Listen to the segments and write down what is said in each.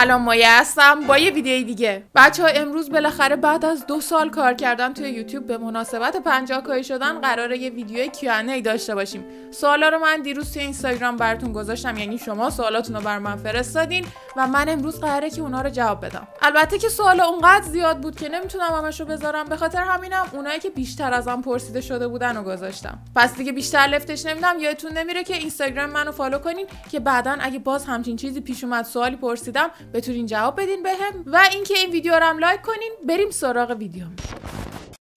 سلام مایه هستم. با یه ویدیوی دیگه. بچه ها امروز بالاخره بعد از دو سال کار کردن توی یوتیوب به مناسبت پنجاه کایی شدن قراره یه ویدیو ای داشته باشیم. سوالا رو من دیروز توی اینستاگرام براتون گذاشتم یعنی شما سوالاتون رو بر من فرستادین و من امروز قراره که اونا رو جواب بدم. البته که سوال اونقدر زیاد بود که نمی‌تونم همشو بذارم به خاطر همینم اونایی که بیشتر ازم پرسیده شده بودن و گذاشتم. پس دیگه بیشتر لفتش نمیدم یادتون نمیره که اینستاگرام منو follow کنین که بعدا اگه باز همچین چیزی پیش اومد سوالی پرسیدم بتونین جواب بدین بهم و اینکه این ویدیو رو هم like کنین بریم سراغ ویدیو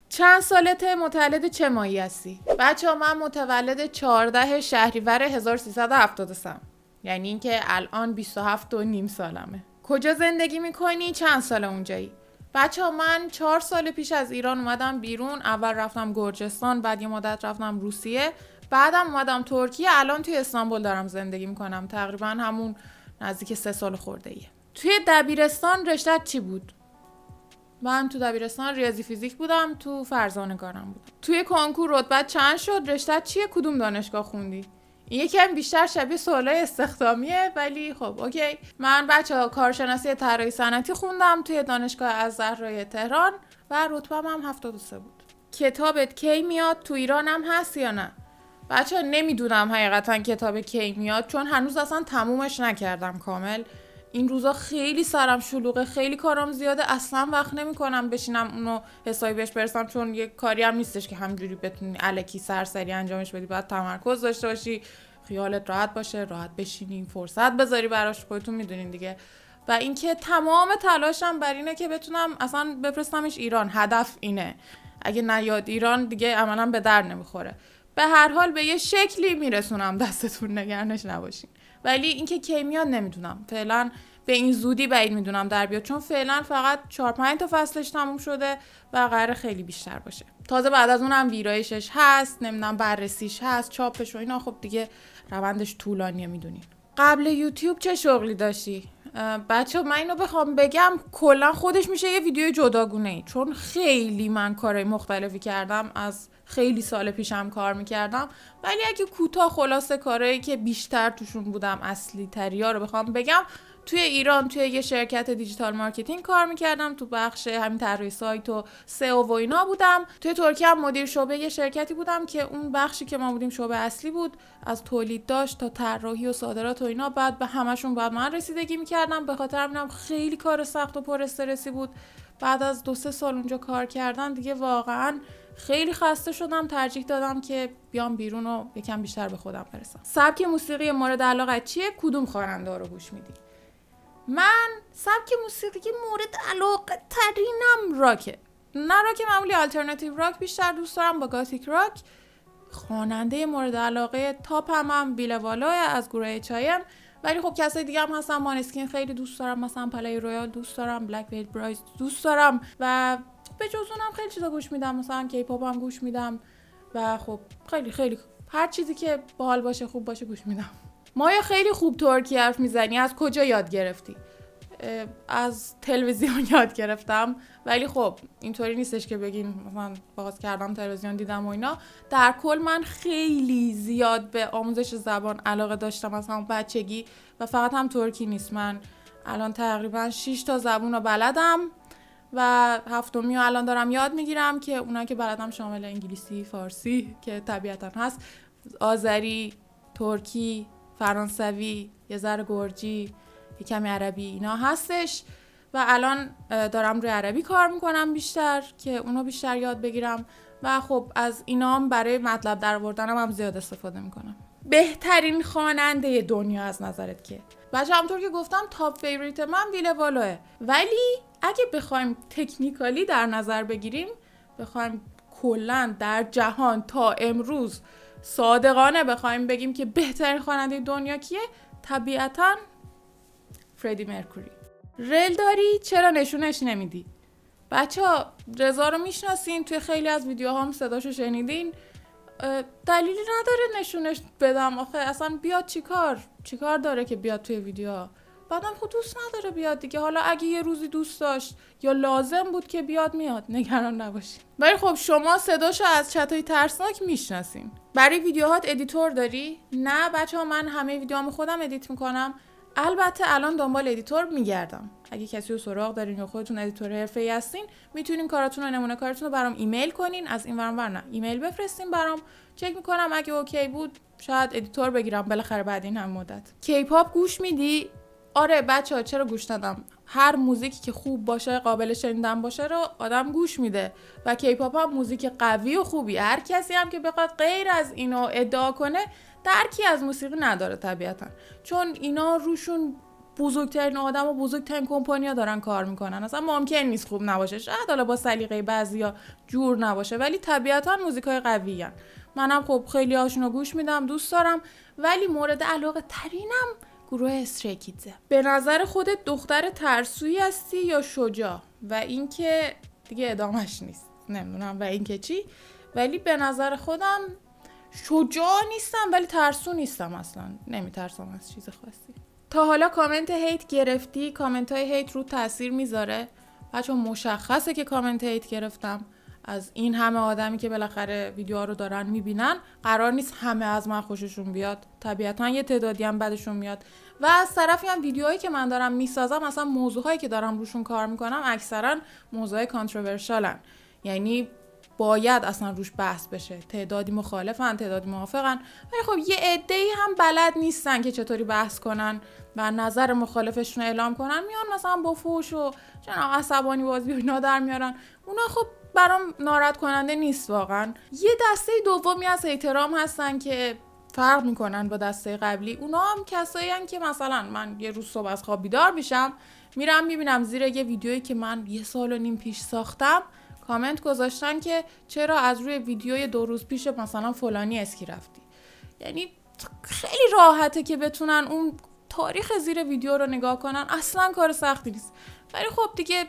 چند سالته متولد چه ماهی هستی؟ بچه ها من متولد 14 شهریور 1373 یعنی اینکه الان 27 و نیم سالمه کجا زندگی می‌کنی؟ چند سال اونجایی؟ بچه ها من چهار سال پیش از ایران اومدم بیرون اول رفتم گرجستان بعد یه مدت رفتم روسیه بعدم اومدم ترکیه الان توی استانبول دارم زندگی می‌کنم تقریبا همون نزدیک سه سال خورده ایه. توی دبیرستان رشته چی بود؟ من تو دبیرستان ریاضی فیزیک بودم تو فرزانگارم بودم. توی کنکور رتبت چند شد؟ رشته چیه؟ کدوم دانشگاه خوندی؟ این یکم بیشتر شبیه سوالای استخدامیه ولی خب اوکی. من بچه ها کارشناسی طراحی صنعتی خوندم توی دانشگاه از زهرای تهران و رتبه هم 73 بود. کتابت کی میاد؟ تو ایران هم هست یا نه؟ بچه نمی‌دونم حقیقتا کتاب کی میاد چون هنوز اصلا تمومش نکردم کامل. این روزا خیلی سرم شلوغه خیلی کارام زیاده. اصلا وقت نمی‌کنم بشینم اونو حسابی بهش برسم چون یه کاری هم نیستش که همجوری بتونی الکی سرسری انجامش بدی. باید تمرکز داشته باشی خیالت راحت باشه راحت بشینی فرصت بذاری براش خودتون می‌دونین دیگه. و اینکه تمام تلاشم بر اینه که بتونم اصلا بفرستمش ایران. هدف اینه. اگه نیاد ایران دیگه عملا به در نمی‌خوره. به هر حال به یه شکلی میرسونم. دستتون نگرنش نباشین. ولی اینکه کی میاد نمی‌دونم. فعلا به این زودی بعید می‌دونم در بیاد. چون فعلا فقط 4 5 تا فصلش تموم شده و قرار خیلی بیشتر باشه. تازه بعد از اونم ویرایشش هست نمی‌دونم بررسیش هست چاپش و اینا. خب دیگه روندش طولانیه می‌دونین. قبل یوتیوب چه شغلی داشتی؟ بچه من اینو بخوام بگم کلا خودش میشه یه ویدیو جداگونه ای. چون خیلی من کارهای مختلفی کردم از خیلی سال پیشم کار می‌کردم. ولی اگه کوتاه خلاصه کارهایی که بیشتر توشون بودم اصلی‌تریا رو بخوام بگم توی ایران توی یه شرکت digital marketing کار می‌کردم. تو بخش همین طراحی سایت و SEO و اینا بودم. توی ترکیه هم مدیر شعبه یه شرکتی بودم که اون بخشی که ما بودیم شعبه اصلی بود از تولید داشت تا طراحی و صادرات و اینا. بعد به همشون بعد من رسیدگی می‌کردم. به خاطر همینم خیلی کار سخت و پر استرسی بود. بعد از دو سه سال اونجا کار کردن دیگه واقعا خیلی خسته شدم ترجیح دادم که بیام بیرون و یکم بیشتر به خودم برسم. سبک موسیقی مورد علاقه چیه؟ کدوم خواننده رو گوش میدی؟ من سبک موسیقی مورد علاقه ترینم راکه. نه راک معمولی alternative rock بیشتر دوست دارم با gothic rock. خواننده مورد علاقه top هم هم ویله والوئه از گروه هیم ولی خب کسای دیگه هم هستن مانسکین خیلی دوست دارم مثلا پیل رویال دوست دارم بلک ویل برایدز دوست دارم و به جز اونم خیلی چیزا گوش میدم مثلا کیپاپ هم گوش میدم و خب خیلی خیلی هر چیزی که باحال باشه خوب باشه گوش میدم. مایا خیلی خوب ترکی حرف می‌زنی؟ از کجا یاد گرفتی؟ از تلویزیون یاد گرفتم. ولی خب اینطوری نیستش که بگیم مثلا باز کردم تلویزیون دیدم و اینا. در کل من خیلی زیاد به آموزش زبان علاقه داشتم از همون بچگی و فقط هم ترکی نیست. من الان تقریبا 6 تا زبون رو بلدم. و هفتمی رو الان دارم یاد می‌گیرم که اونا که بلدم شامل انگلیسی فارسی که طبیعتا هست آذری ترکی فرانسوی یه ذره گرجی یه کمی عربی اینا هستش. و الان دارم روی عربی کار می‌کنم بیشتر که اونو بیشتر یاد بگیرم. و خب از اینام برای مطلب در آوردنم هم زیاد استفاده می‌کنم. بهترین خواننده دنیا از نظرت که؟ بچه همونطور که گفتم top favorite من ویله والوئه ولی اگه بخوایم technically در نظر بگیریم بخوایم کلا در جهان تا امروز صادقانه بخوایم بگیم که بهترین خواننده دنیا کیه طبیعتا فردی مرکوری. rel داری؟ چرا نشونش نمیدی؟ بچه ها رضا رو می‌شناسین توی خیلی از ویدیوهام هم صداشو شنیدین. دلیلی نداره نشونش بدم. آخه اصلا بیاد چیکار؟ چیکار داره که بیاد توی ویدیو بعدم خود دوست نداره بیاد دیگه. حالا اگه یه روزی دوست داشت یا لازم بود که بیاد میاد. نگران نباشین. ولی خب شما صداشو از چتای ترسناک می‌شناسین. برای ویدیوهات editor داری؟ نه بچه ها من همه ویدیوهامو خودم edit می‌کنم. البته الان دنبال editor میگردم. اگه کسی رو سراغ دارین یا خودتون editor حرفه‌ای هستین می‌تونین کاراتون رو نمونه کارتون رو برام ایمیل کنین. از این ور نه. ایمیل بفرستین برام. چک می‌کنم اگه OK بود شاید editor بگیرم. بالاخره بعد این هم مدت. K-pop گوش میدی؟ آره بچه ها چرا گوش ندم؟ هر music ی که خوب باشه قابل شنیدن باشه رو آدم گوش میده و K-pop هم music قوی و خوبی. هر کسی هم که بخواد غیر از اینو ادعا کنه درکی از موسیقی نداره طبیعتا. چون اینا روشون بزرگترین آدم و بزرگترین کمپانیا دارن کار می‌کنن. اصلا ممکن نیست خوب نباشه. شاید حالا با سلیقه بعضیا جور نباشه ولی طبیعتا موزیک های قوی هن. منم خب خیلی هاشون گوش میدم دوست دارم ولی مورد علاقه ترینم گروه استریکیدزه به نظر خودت دختر ترسویی هستی یا شجاع؟ و اینکه دیگه ادامش نیست. نمی‌دونم. و اینکه چی؟ ولی به نظر خودم شجاع نیستم ولی ترسو نیستم اصلا. نمیترسم از چیز خاصی. تا حالا کامنت هیت گرفتی؟ کامنت های هیت رو تاثیر می‌ذاره؟ بچه مشخصه که کامنت هیت گرفتم. از این همه آدمی که بالاخره ویدیوها رو دارن می‌بینن قرار نیست همه از من خوششون بیاد. طبیعتا یه تعدادی هم بدشون میاد. و از طرفی هم ویدیوهایی که من دارم می‌سازم اصلا موضوعهایی که دارم روشون کار می‌کنم اکثرا موضوع کانتروورشالن یعنی باید اصلا روش بحث بشه. تعدادی مخالفن تعدادی موافقن. ولی خب یه عده هم بلد نیستن که چطوری بحث کنن و نظر مخالفشون اعلام کنن. میان مثلا با فوش و چنان عصبانی بازی و اینا در میارن. اونا خب برام ناراحت کننده نیست واقعا. یه دسته دومی از احترام هستن که فرق می‌کنن با دسته قبلی. اونا هم کسایی هن که مثلا من یه روز صبح از خواب بیدار میشم میرم می‌بینم زیر یه ویدیویی که من یه سال و نیم پیش ساختم کامنت گذاشتن که چرا از روی ویدیوی دو روز پیش مثلا فلانی اسکی رفتی. یعنی خیلی راحته که بتونن اون تاریخ زیر ویدیو رو نگاه کنن. اصلا کار سختی نیست. ولی خب دیگه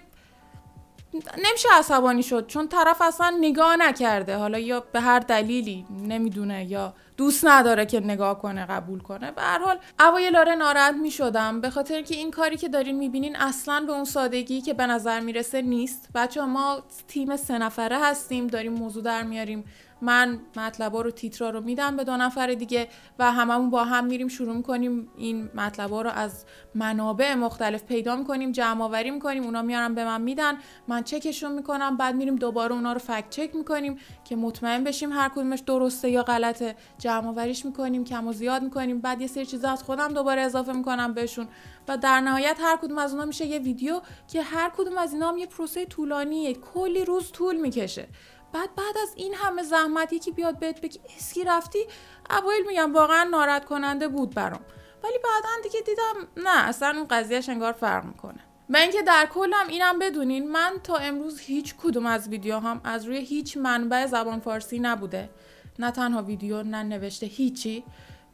نمیشه عصبانی شد چون طرف اصلا نگاه نکرده. حالا یا به هر دلیلی نمی‌دونه یا دوست نداره که نگاه کنه قبول کنه. به هر حال اوایل آره ناراحت می‌شدم. به خاطر که این کاری که دارین می‌بینین اصلا به اون سادگی که به نظر می‌رسه نیست. بچه ما تیم سه نفره هستیم داریم موضوع در میاریم. من مطلبا رو تیترا رو میدم به دو نفر دیگه و هممون با هم میریم شروع می‌کنیم این مطلبا رو از منابع مختلف پیدا می‌کنیم جمع آوری می‌کنیم اونا میارن به من میدن من چکشون می‌کنم بعد میریم دوباره اونا رو فکت چک می‌کنیم که مطمئن بشیم هر کدومش درسته یا غلطه. جمع آوریش می‌کنیم کم و زیاد می‌کنیم بعد یه سری چیزا از خودم دوباره اضافه می‌کنم بهشون. و در نهایت هر کدوم از اونا میشه یه ویدیو که هر کدوم از اینا هم یه پروسه طولانیه کلی روز طول می‌کشه. بعد بعد از این همه زحمت یکی بیاد بهت بگی اسکی رفتی؟ اوایل میگم واقعا ناراحت کننده بود برام. ولی بعدا دیگه دیدم نه اصلا اون قضیهش انگار فرق می‌کنه. و اینکه در کلم اینم بدونین من تا امروز هیچ کدوم از ویدیو هم از روی هیچ منبع زبان فارسی نبوده. نه تنها ویدیو نه نوشته هیچی.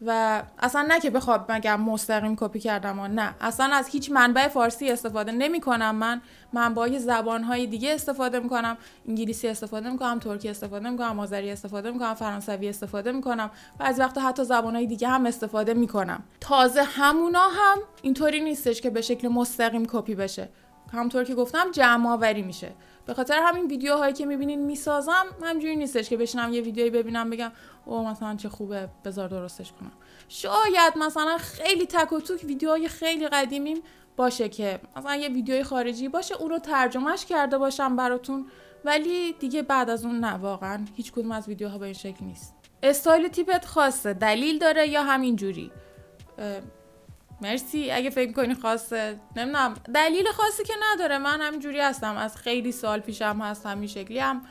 و اصلا نه که بخواب مگم مستقیم کپی کردم و نه. اصلا از هیچ منبع فارسی استفاده نمی کنم من. منبع زبان های دیگه استفاده می کنم انگلیسی استفاده می کنم ترکی استفاده می کنم آذری استفاده می کنم فرانسوی استفاده می کنم از وقت حتی زبان های دیگه هم استفاده می کنم تازه همونا هم اینطوری نیستش که به شکل مستقیم کپی بشه. همطور که گفتم جمع آوری میشه. به خاطر همین ویدیوهایی که می‌بینین می‌سازم همجوری نیستش که بشینم یه ویدیویی ببینم بگم او مثلا چه خوبه بذار درستش کنم. شاید مثلا خیلی تک و توک ویدیوهای خیلی قدیمیم باشه که مثلا یه ویدیوی خارجی باشه اون رو ترجمهش کرده باشم براتون ولی دیگه بعد از اون نه واقعا هیچ کدوم از ویدیوها به این شکل نیست. استایل تیپت خاصه دلیل داره یا همین جوری مرسی. اگه فکر کنی خاصه نمی‌دونم. دلیل خاصی که نداره. من همینجوری هستم. از خیلی سال پیشم هست همین شکلی هم.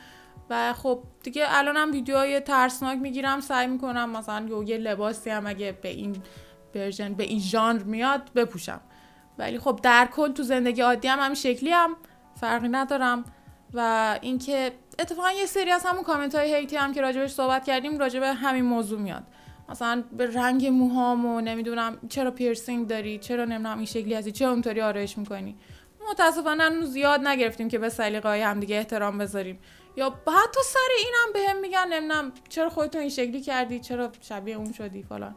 و خب دیگه الانم ویدیوهای ترسناک می‌گیرم. سعی می‌کنم مثلا یه لباسی هم اگه به این version به این ژانر میاد بپوشم. ولی خب در کل تو زندگی عادی هم همین شکلی هم فرقی ندارم. و اینکه اتفاقا یه سری از همون کامنت های hate ی هم که راجبش صحبت کردیم راجب همین موضوع میاد. مثلا به رنگ موهام و نمی‌دونم چرا پیرسینگ داری چرا نمی‌دونم این شکلی هستی چرا اونطوری آرایش می‌کنی؟ متاسفانه هنوز یاد نگرفتیم که به سلیقه های هم دیگه احترام بذاریم. یا حتی سر اینم بهم هم میگن نمی‌دونم چرا خودتون این شکلی کردی چرا شبیه اون شدی فلان.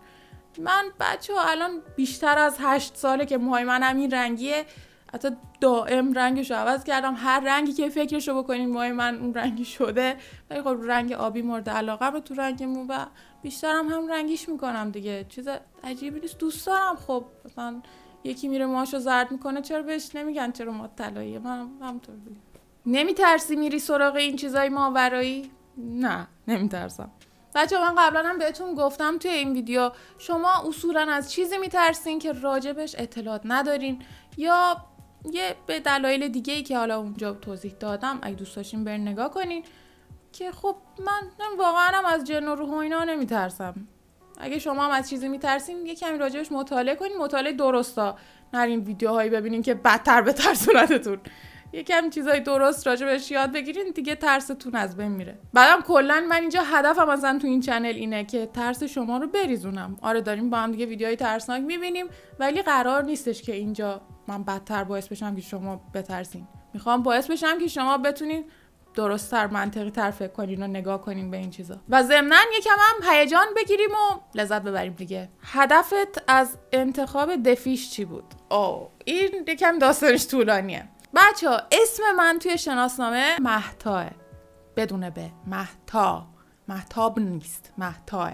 من بچه الان بیشتر از هشت ساله که موهای من همین رنگیه حتی دائم رنگش رو عوض کردم. هر رنگی که فکرشو بکنین موهای من اون رنگی شده. ولی خب رنگ آبی مورد علاقه به تو رنگ مو و بیشترم هم رنگیش می‌کنم دیگه. چیز عجیبی نیست. دوست دارم. خب مثلا یکی میره موهاشو زرد می‌کنه چرا بهش نمیگن چرا ما طلاییه من همطور نمیترسی میری سراغ این چیزای ماورایی؟ نه نمیترسم. بچه من قبلا هم بهتون گفتم توی این ویدیو شما اصولا از چیزی میترسین که راجبش اطلاعات ندارین یا یه به دلایل دیگه ای که حالا اونجا توضیح دادم اگه دوست داشتین برین نگاه کنین. که خب من واقعا هم از جن و روح و اینا نمیترسم. اگه شما هم از چیزی میترسین یه کمی راجبش مطالعه کنین. مطالعه درستا. نرین ویدیوهایی ببینین که بدتر به یکم چیزای درست راجبش یاد بگیرین دیگه ترستون از بین میره. بعدم کلا من اینجا هدفم مثلا تو این چنل اینه که ترس شما رو بریزونم. آره داریم با هم دیگه ویدیوهای ترسناک می‌بینیم ولی قرار نیستش که اینجا من بدتر باعث بشم که شما بترسین. می‌خوام باعث بشم که شما بتونین درستتر منطقی تر فکر کنین و نگاه کنین به این چیزا. و ضمنا یکم هم هیجان بگیریم و لذت ببریم دیگه. هدفت از انتخاب دفیش چی بود؟ او این یکم داستانش طولانیه. بچه ها اسم من توی شناسنامه محتاه بدون به. محتا محتاب نیست. محتاه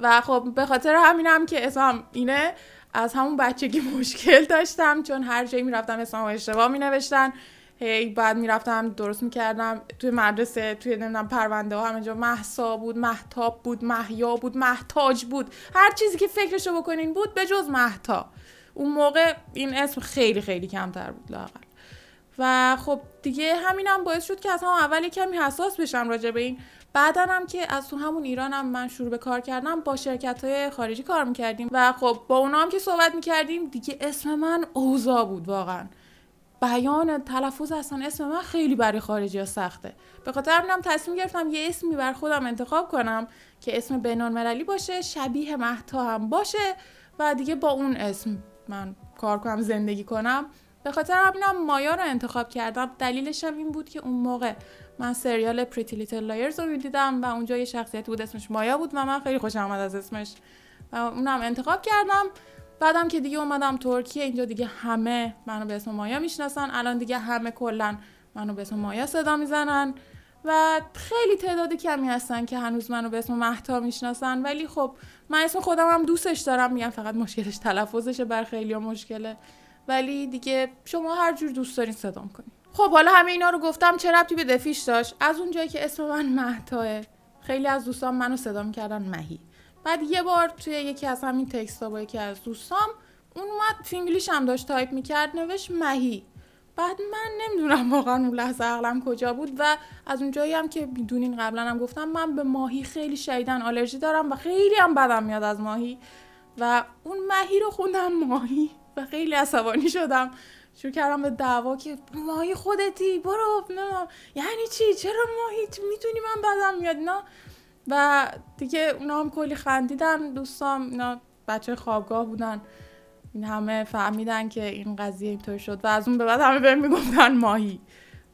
و خب به خاطر همینم که اسمم اینه از همون بچگی مشکل داشتم چون هر جایی می‌رفتم اسمم اشتباه می نوشتن هی بعد می‌رفتم درست می‌کردم توی مدرسه توی نمی‌دونم پرونده ها همه جا محسا بود محتاب بود محیا بود محتاج بود. هر چیزی که فکرشو بکنین بود به جز محتا اون موقع این اسم خیلی خیلی کمتر بود لاقل و خب دیگه همینم باعث شد که از همون اول کمی حساس بشم راجع به این. بعدا هم که از تو همون ایرانم هم من شروع به کار کردم با شرکت های خارجی کار می‌کردیم و خب با اونا هم که صحبت می‌کردیم دیگه اسم من اوزا بود واقعا. بیان تلفظ اصلا اسم من خیلی برای خارجی ها سخته. به خاطر همینم تصمیم گرفتم یه اسمی بر خودم انتخاب کنم که اسم بینون مللی باشه شبیه محتا هم باشه و دیگه با اون اسم من کار کنم زندگی کنم. به خاطر همینم مایا رو انتخاب کردم. دلیلش هم این بود که اون موقع من سریال Pretty Little Liars رو دیدم و اونجا یه شخصیت بود اسمش مایا بود و من خیلی خوشم آمد از اسمش. و اونم انتخاب کردم. بعدم که دیگه اومدم ترکیه اینجا دیگه همه منو به اسم مایا می‌شناسن. الان دیگه همه کلا منو به اسم مایا صدا می‌زنن. و خیلی تعداد کمی هستن که هنوز منو به اسم مهتا می‌شناسن. ولی خب من اسم خودم هم دوستش دارم میگم فقط مشکلش تلفظشه بر خیلی مشکله. ولی دیگه شما هر جور دوست دارین صدام کنین. خب حالا همه اینا رو گفتم چه ربطی به The Fish داشت؟ از اونجایی که اسم من مهتائه خیلی از دوستان منو صدا می‌کردن مهی. بعد یه بار توی یکی از همین text با یکی از دوستام اون اومد فینگلیش هم داشت تایپ می‌کرد نوشت مهی. بعد من نمی‌دونم واقعا اون لحظه عقلم کجا بود و از اونجایی هم که می‌دونین قبلا هم گفتم من به ماهی خیلی شدیدا آلرژی دارم و خیلی هم بدم میاد از ماهی. و اون مهی رو خوندم ماهی. و خیلی عصبانی شدم. شروع کردم به دعوا که ماهی خودتی برو نه یعنی چی؟ چرا ماهی؟ می‌تونی من بدم میاد نه. و دیگه اونا هم کلی خندیدن دوستام اینا بچه خوابگاه بودن. این همه فهمیدن که این قضیه اینطور شد و از اون به بعد همه بهم می‌گفتن ماهی.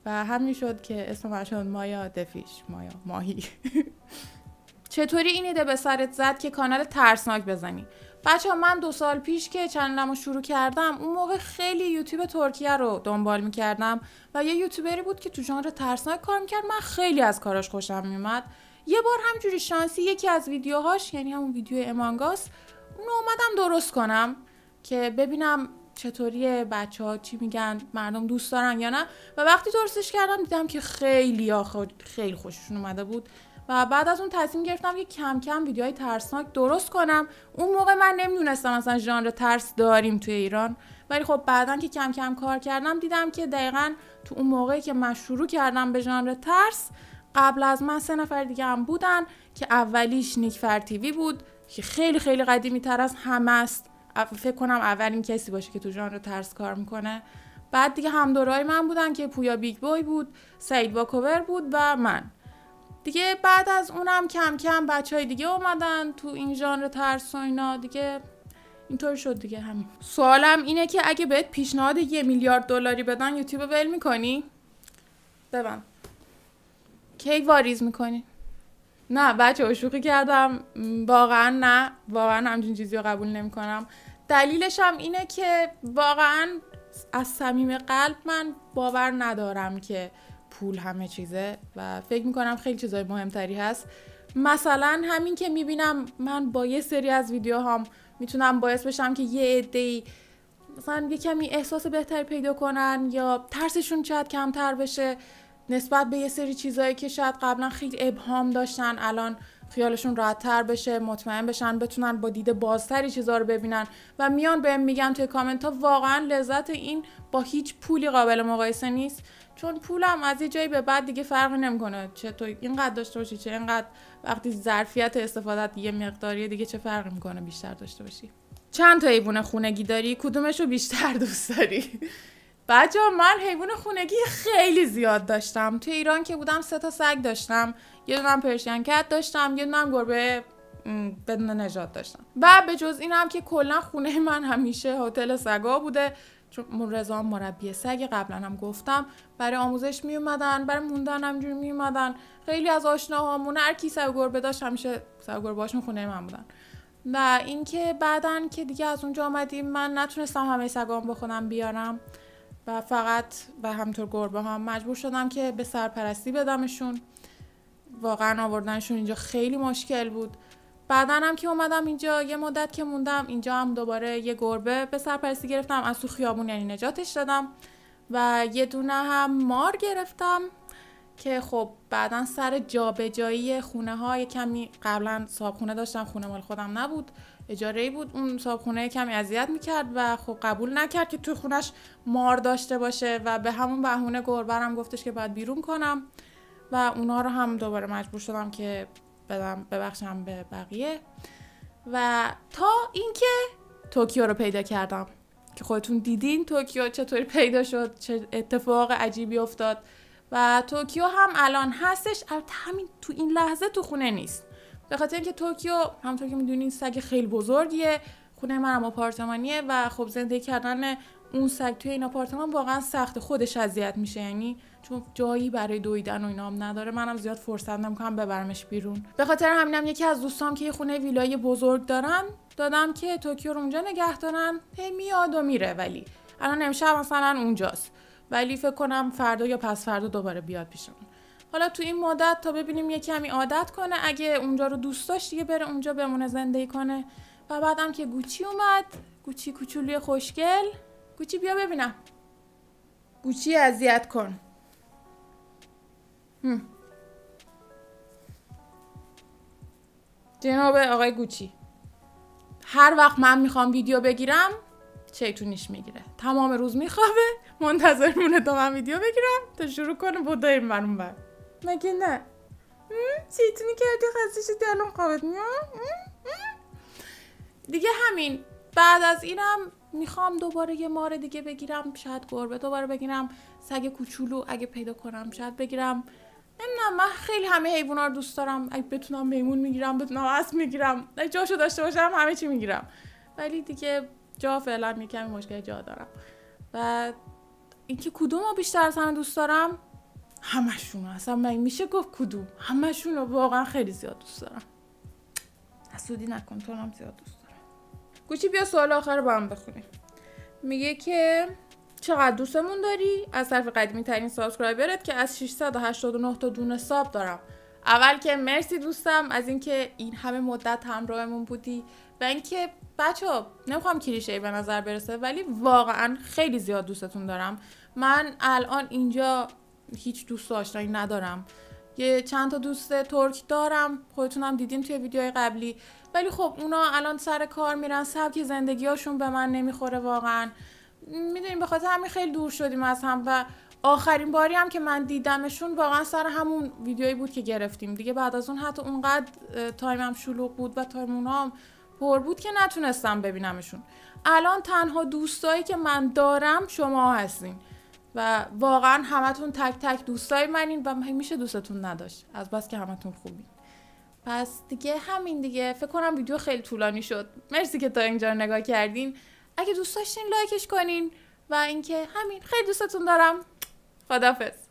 و همین شد که اسم من شد مایا دفیش. مایا ماهی. چطوری این ایده به سرت زد که کانال ترسناک بزنی؟ بچه من دو سال پیش که چنلمو شروع کردم اون موقع خیلی یوتیوب ترکیه رو دنبال می‌کردم و یه یوتیوبری بود که تو ژانر ترسناک کار می‌کرد. من خیلی از کاراش خوشم میومد یه بار همجوری شانسی یکی از ویدیوهاش یعنی همون ویدیو امانگاس اونو اومدم درست کنم که ببینم چطوری بچه ها چی میگن مردم دوست دارن یا نه. و وقتی درستش کردم دیدم که خیلی خیلی خوششون اومده بود. و بعد از اون تصمیم گرفتم که کم کم ویدیوهای ترسناک درست کنم. اون موقع من نمی‌دونستم اصلا ژانر ترس داریم توی ایران. ولی خب بعدا که کم کم کار کردم دیدم که دقیقا تو اون موقعی که من شروع کردم به ژانر ترس قبل از من سه نفر دیگه هم بودن که اولیش نیک تیوی بود که خیلی خیلی قدیمی تر از همه است. فکر کنم اولین کسی باشه که تو ژانر ترس کار می‌کنه. بعد دیگه هم‌دوره‌ای من بودن که پویا بیگ بوی بود سعید واکوور بود و من. دیگه بعد از اونم کم کم بچه های دیگه اومدن تو این ژانر ترس و اینا. دیگه اینطور شد دیگه همین. سوالم اینه که اگه بهت پیشنهاد یه میلیارد دلاری بدن یوتیوب ول می‌کنی؟ ببین کی واریز می‌کنی؟ نه بچه‌ها شوخی کردم. واقعا نه. واقعا همچین چیزی رو قبول نمی‌کنم. دلیلش هم اینه که واقعا از صمیم قلب من باور ندارم که پول همه چیزه. و فکر می‌کنم خیلی چیزای مهمتری هست. مثلا همین که می‌بینم من با یه سری از ویدیوهام می‌تونم باعث بشم که یه عده مثلا یه کمی احساس بهتری پیدا کنن یا ترسشون شاید کمتر بشه. نسبت به یه سری چیزهایی که شاید قبلا خیلی ابهام داشتن الان خیالشون راحتتر بشه مطمئن بشن بتونن با دید بازتری چیزا رو ببینن و میان بهم میگن توی کامنت ها واقعا لذت این با هیچ پولی قابل مقایسه نیست. چون پولم از یه جایی به بعد دیگه فرقی نمی‌کنه چه تو اینقدر داشته باشی چه اینقدر وقتی ظرفیت استفادت یه مقداری دیگه چه فرقی می‌کنه بیشتر داشته باشی؟ چند تا حیوان خونگی داری؟ کدومش رو بیشتر دوست داری؟ بچه من حیوان خونگی خیلی زیاد داشتم. تو ایران که بودم سه تا سگ داشتم. یه دونم پرشین کت داشتم یه دونم گربه بدون نجات داشتم. و به جز اینم که کلا خونه من همیشه هتل سگا بوده. چون رضا مربی سگ قبلا هم گفتم برای آموزش می اومدن برای موندن همجوری می اومدن خیلی از آشناهامون هر کی سگ گربه داشت همیشه سگ گربه‌هاشون خونه من بودن. و اینکه بعدن که دیگه از اونجا آمدیم من نتونستم همه سگام با خودم بیارم. و فقط و همطور گربه هم مجبور شدم که به سرپرستی بدمشون. واقعا آوردنشون اینجا خیلی مشکل بود. بعدا هم که اومدم اینجا یه مدت که موندم اینجا هم دوباره یه گربه به سرپرستی گرفتم از تو خیابون یعنی نجاتش دادم و یه دونه هم مار گرفتم که خب بعدا سر جابجایی خونه ها یه کمی قبلا صابخونه داشتم خونه مال خودم نبود اجاره بود اون صابخونه کمی اذیت می‌کرد و خب قبول نکرد که تو خونش مار داشته باشه و به همون بهونه گربه‌رم گفتش که باید بیرون کنم و اونا رو هم دوباره مجبور شدم که بدم ببخشم به بقیه. و تا اینکه توکیو رو پیدا کردم. که خودتون دیدین توکیو چطوری پیدا شد چه اتفاق عجیبی افتاد. و توکیو هم الان هستش البته همین تو این لحظه تو خونه نیست. به خاطر اینکه توکیو همونطور که می‌دونین سگ خیلی بزرگیه خونه منم آپارتمانیه و خب زندگی کردن اون سگ توی این آپارتمان واقعا سخت خودش اذیت میشه. یعنی چون جایی برای دویدن و اینا هم نداره. منم زیاد فرصت نمی‌کنم ببرمش بیرون. به خاطر همینم یکی از دوستام که یه خونه ویلای بزرگ دارن دادم که توکیو رو اونجا نگه دارن. هی میاد و میره ولی الان امشب مثلا اونجاست. ولی فکر کنم فردا یا پس فردا دوباره بیاد پیشمون. حالا تو این مدت تا ببینیم یه کمی عادت کنه. اگه اونجا رو دوست داشت دیگه بره اونجا بمونه زندگی کنه. و بعدم که گوچی اومد گوچی کوچولوی خوشگل. گوچی بیا ببینم. گوچی اذیت کن. جناب آقای گوچی هر وقت من می‌خوام ویدیو بگیرم شیطونیش می‌گیره. تمام روز میخوابه منتظر مونه تا من ویدیو بگیرم تا شروع کنه بودای من بر مگه نه؟ شیطونی کردی خسته شدی الان خوابت دیگه همین. بعد از اینم می‌خوام دوباره یه مار دیگه بگیرم شاید گربه دوباره بگیرم سگ کوچولو اگه پیدا کنم شاید بگیرم. نمی‌دونم من خیلی همه حیونا رو دوست دارم. اگه بتونم میمون می‌گیرم بتونم اسب می‌گیرم. اگه جاشو داشته باشم همه چی می‌گیرم. ولی دیگه جا فعلا یه کمی مشکل جا دارم. و اینکه کدوم رو بیشتر از همه دوست دارم؟ همشون. اصلا من میشه گفت کدوم؟ همشون رو واقعا خیلی زیاد دوست دارم. حسودی نکن تو هم زیاد دوست دارم. گوچی بیا سوال آخر رو با هم بخونیم. میگه که چقدر دوستمون داری؟ از طرف قدیمی ترین subscriber ت که از 689 تا دونه sub دارم. اول که مرسی دوستم از اینکه این همه مدت همراهمون بودی و اینکه بچه ها نمی‌خوام کلیشه به نظر برسه ولی واقعا خیلی زیاد دوستتون دارم. من الان اینجا هیچ دوست آشنایی ندارم. یه چند تا دوست ترک دارم خودتونم دیدین توی ویدیوهای قبلی. ولی خب اونا الان سر کار میرن سبک زندگیاشون به من نمی‌خوره واقعا. می‌دونیم به خاطر همین خیلی دور شدیم از هم و آخرین باری هم که من دیدمشون واقعا سر همون ویدیویی بود که گرفتیم. دیگه بعد از اون حتی اونقدر time م شلوغ بود و time هم پر بود که نتونستم ببینمشون. الان تنها دوستایی که من دارم شما هستین و واقعا همتون تک تک دوستای منین و میشه دوستتون نداشت. از بس که همتون خوبین. پس دیگه همین دیگه. فکر کنم ویدیو خیلی طولانی شد. مرسی که تا اینجا نگاه کردین. اگه دوست داشتین لایکش کنین و اینکه همین خیلی دوستتون دارم. خدافظ